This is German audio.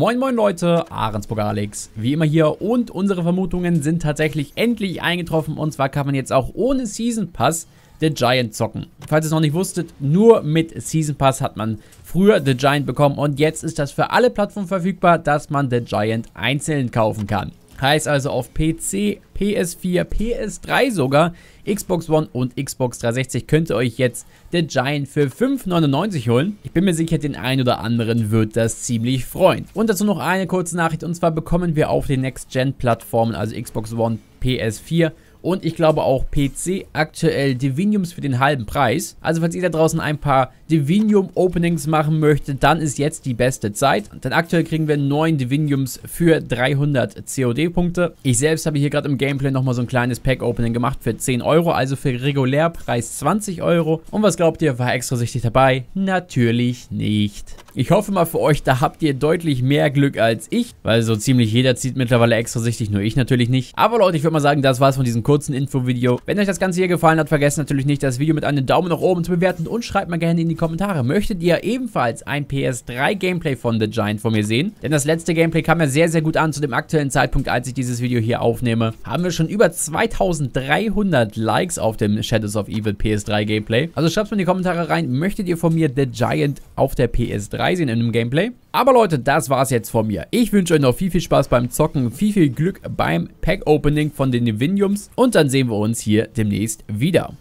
Moin moin Leute, Ahrensburger Alex, wie immer hier und unsere Vermutungen sind tatsächlich endlich eingetroffen und zwar kann man jetzt auch ohne Season Pass The Giant zocken. Falls ihr es noch nicht wusstet, nur mit Season Pass hat man früher The Giant bekommen und jetzt ist das für alle Plattformen verfügbar, dass man The Giant einzeln kaufen kann. Heißt also auf PC, PS4, PS3 sogar, Xbox One und Xbox 360 könnt ihr euch jetzt The Giant für 5,99 holen. Ich bin mir sicher, den einen oder anderen wird das ziemlich freuen. Und dazu noch eine kurze Nachricht und zwar bekommen wir auf den Next-Gen-Plattformen, also Xbox One, PS4 und ich glaube auch PC aktuell Diviniums für den halben Preis. Also falls ihr da draußen ein paar Divinium Openings machen möchtet, dann ist jetzt die beste Zeit. Denn aktuell kriegen wir 9 Diviniums für 300 COD-Punkte. Ich selbst habe hier gerade im Gameplay nochmal so ein kleines Pack-Opening gemacht für 10 Euro, also für Regulärpreis 20 Euro. Und was glaubt ihr, war extra sichtig dabei? Natürlich nicht. Ich hoffe mal für euch, da habt ihr deutlich mehr Glück als ich, weil so ziemlich jeder zieht mittlerweile extra sichtig, nur ich natürlich nicht. Aber Leute, ich würde mal sagen, das war's von diesem kurzen Infovideo. Wenn euch das Ganze hier gefallen hat, vergesst natürlich nicht, das Video mit einem Daumen nach oben zu bewerten und schreibt mal gerne in die Kommentare. Möchtet ihr ebenfalls ein PS3 Gameplay von The Giant von mir sehen? Denn das letzte Gameplay kam ja sehr, sehr gut an zu dem aktuellen Zeitpunkt, als ich dieses Video hier aufnehme. Haben wir schon über 2300 Likes auf dem Shadows of Evil PS3 Gameplay. Also schreibt mal in die Kommentare rein, möchtet ihr von mir The Giant auf der PS3 3 sehen in einem Gameplay. Aber Leute, das war's jetzt von mir. Ich wünsche euch noch viel, viel Spaß beim Zocken, viel, viel Glück beim Pack-Opening von den Diviniums und dann sehen wir uns hier demnächst wieder.